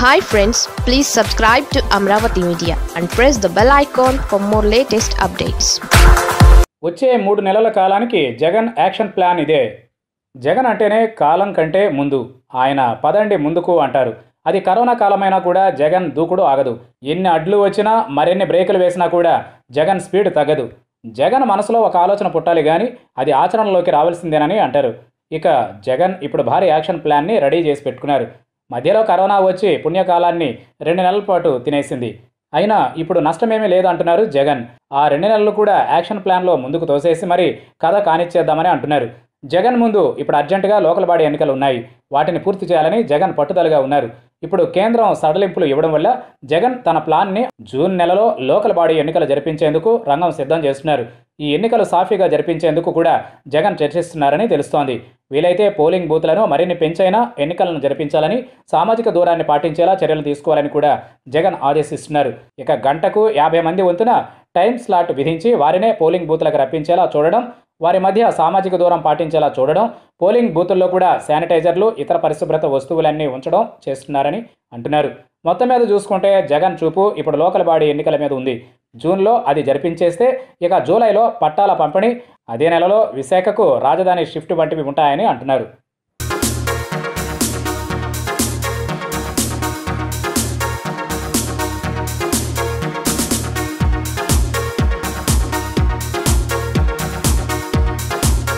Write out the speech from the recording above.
Hi friends please subscribe to Amaravati media and press the bell icon for more latest updates వచ్చే మూడు నెలల కాలానికి Jagan action plan ఇదే. జగన్ అంటేనే కాలం కంటే ముందు. ఆయన పదండి ముందుకు అంటారు. అది కరోనా కాలమైనా కూడా జగన్ దూకుడు ఆగదు. ఎన్ని అడ్లు వచ్చినా మరిన్ని బ్రేకులు వేసినా కూడా జగన్ స్పీడ్ తగ్గదు. జగన్ మనసులో ఒక ఆలోచన పుట్టాలి కానీ అది ఆచరణలోకి రావాల్సిందేనని అంటారు. ఇక జగన్ ఇప్పుడు భారీ యాక్షన్ ప్లాన్ని రెడీ చేసి పెట్టుకున్నారు. మధ్యలో కరోనా వచ్చి పుణ్యకాలాన్ని రెండు నెలల పాటు తినేసింది. అయినా ఇప్పుడు నష్టమేమీ లేదంటున్నారు జగన్. ఆ రెండు నెలలు కూడా యాక్షన్ ప్లాన్లో ముందుకు తోసేసి మరి కథ కానిచ్చేద్దామని అంటున్నారు. జగన్ ముందు ఇప్పుడు అర్జెంటుగా లోకల్ బాడీ ఎన్నికలు ఉన్నాయి. వాటిని పూర్తి చేయాలని జగన్ పట్టుదలగా ఉన్నారు. ఇప్పుడు కేంద్రం సడలింపులు ఇవ్వడం వల్ల జగన్ తన ప్లాన్ని జూన్ నెలలో లోకల్ బాడీ ఎన్నికలు జరిపించేందుకు రంగం సిద్ధం చేస్తున్నారు. ఈ ఎన్నికలు సాఫీగా జరిపించేందుకు కూడా జగన్ చర్చిస్తున్నారని తెలుస్తోంది. వీలైతే పోలింగ్ బూత్లను మరిన్ని పెంచైనా ఎన్నికలను జరిపించాలని సామాజిక దూరాన్ని పాటించేలా చర్యలు తీసుకోవాలని కూడా జగన్ ఆదేశిస్తున్నారు. ఇక గంటకు యాభై మంది వంతున టైం స్లాట్ విధించి వారినే పోలింగ్ బూత్లకు రప్పించేలా చూడడం వారి మధ్య సామాజిక దూరం పాటించేలా చూడడం పోలింగ్ బూతుల్లో కూడా శానిటైజర్లు ఇతర పరిశుభ్రత వస్తువులన్నీ ఉంచడం చేస్తున్నారని అంటున్నారు. మొత్తం మీద చూసుకుంటే జగన్ చూపు ఇప్పుడు లోకల్ బాడీ ఎన్నికల మీద ఉంది. జూన్లో అది జరిపించేస్తే ఇక జూలైలో పట్టాల పంపిణీ అదే నెలలో విశాఖకు రాజధాని షిఫ్ట్ వంటివి ఉంటాయని అంటున్నారు.